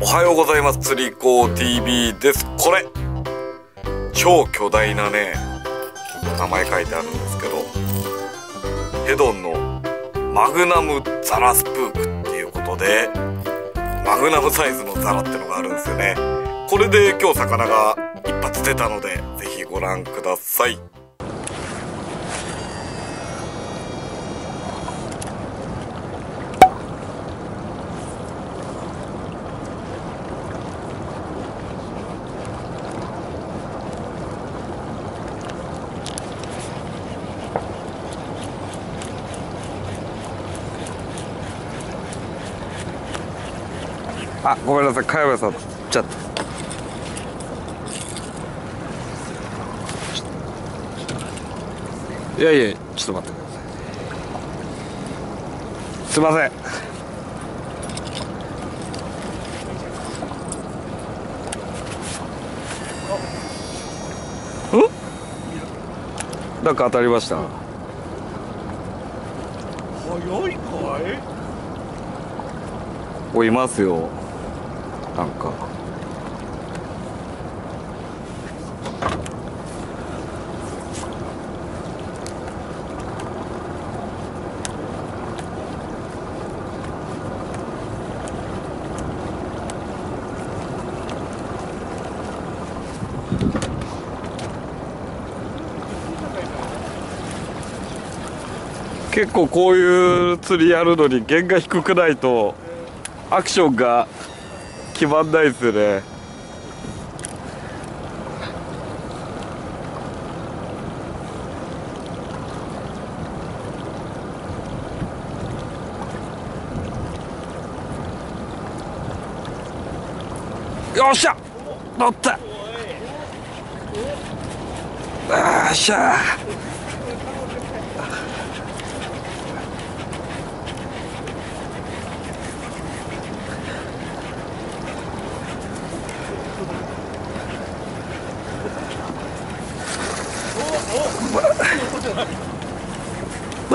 おはようございます。釣り子 TV です。これ。超巨大なね名前書いてあるんですけどヘドンのマグナムザラスプークっていうことでマグナムサイズのザラってのがあるんですよね。これで今日魚が一発出たのでぜひご覧ください。あごめんなさい。加山さん。ちょっといやいやちょっと待ってください。すいません。んなんか当たりました？早いかい？おいますよなんか。結構こういう釣りやるのに弦が低くないとアクションが決まんないですよね。よっしゃ！乗った。よっしゃ。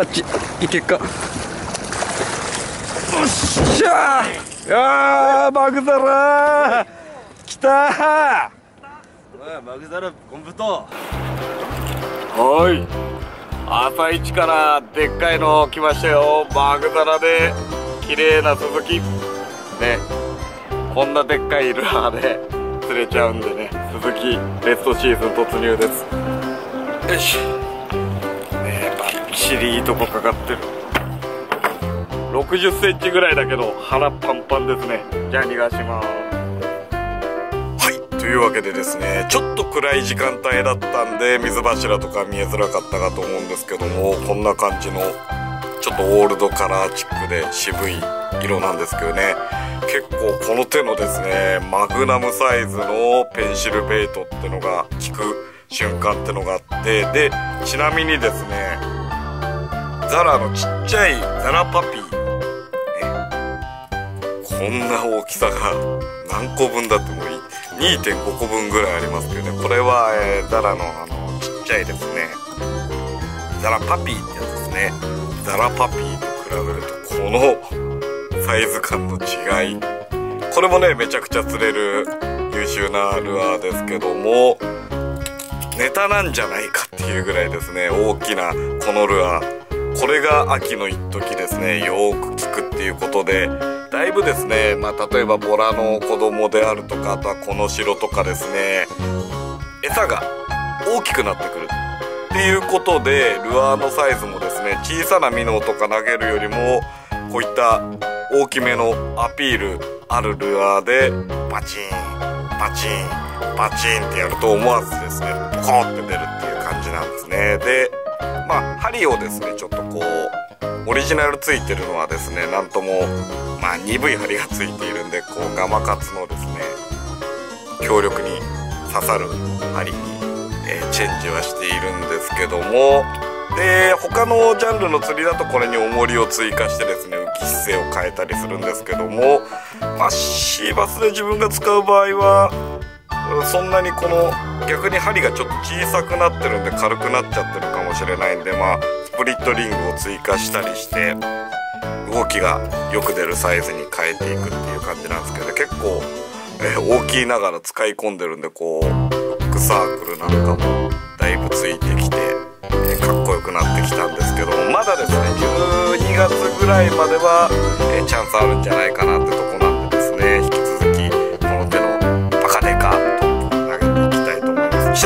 まあ、ちいけっか。よっしゃー。いやーマグザラー。来たー。おいマグザラコンプとはい。朝一からでっかいの来ましたよ。マグザラで。綺麗な鈴木。ね。こんなでっかいルアーで。釣れちゃうんでね。鈴木レストシーズン突入です。よしねえバッチリいいとこかかってる。60センチぐらいだけど腹パンパンですね。じゃあ逃がします。はいというわけでですねちょっと暗い時間帯だったんで水柱とか見えづらかったかと思うんですけどもこんな感じのちょっとオールドカラーチックで渋い色なんですけどね。結構この手のですねマグナムサイズのペンシルベイトってのが効く瞬間ってのがあってでちなみにですねザラのちっちゃいザラパピー、ね、こんな大きさが何個分だってもう2.5個分ぐらいありますけどね。これは、えー、ザラのあのちっちゃいですね。ザラパピーってやつですね。ザラパピーと比べるとこのサイズ感の違い。これもねめちゃくちゃ釣れる優秀なルアーですけどもネタなんじゃないかっていうぐらいですね。大きなこのルアー。これが秋の一時ですね。よーく効くっていうことで。だいぶですねまあ例えばボラの子供であるとかあとはこの城とかですね。餌が大きくなってくるっていうことでルアーのサイズもですね小さなミノとか投げるよりもこういった大きめのアピールあるルアーでバチンバチンバチンってやると思わずですねポコーって出るっていう感じなんですね。でまあ針をですねちょっとこうオリジナルついてるのはですねなんともまあ鈍い針がついているんでこうガマカツのですね強力に刺さる針に、えーチェンジはしているんですけどもで他のジャンルの釣りだとこれに重りを追加してですね浮き姿勢を変えたりするんですけどもまあシーバスで自分が使う場合はそんなにこの逆に針がちょっと小さくなってるんで軽くなっちゃってるかもしれないんでまあスプリットリングを追加したりして動きがよく出るサイズに変えていくっていう感じなんですけど、結構、え、大きいながら使い込んでるんでこうフックサークルなんかもだいぶついてきて、え、かっこよくなってきたんですけどもまだですね12月ぐらいまでは、え、チャンスあるんじゃないかなってと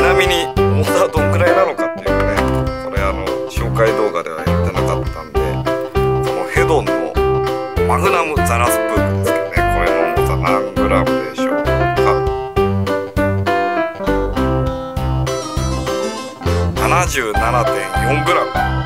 なみに重さはどんくらいなのかっていうかね。これあの紹介動画ではやってなかったんでこのヘドンのマグナムザラスプーンですけどね。これの重さ何グラムでしょうか 77.4g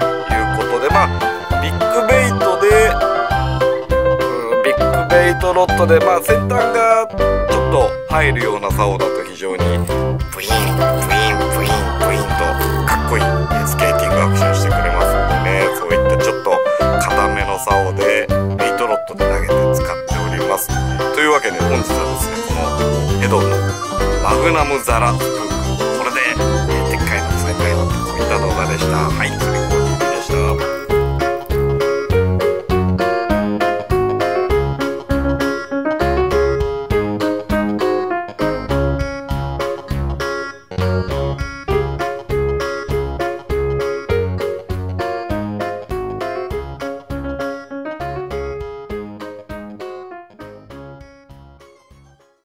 うんビッグベイトロットでまあ先端がちょっと入るような竿だと非常にブイーンブイーンブイーンブイーンとかっこいいスケーティングアクションしてくれますんでねそういったちょっと硬めの竿でベイトロットで投げて使っておりますというわけで本日はですねこのエドのマグナムザラスプこれで、え、でっかいの冷たいのこういった動画でした。はい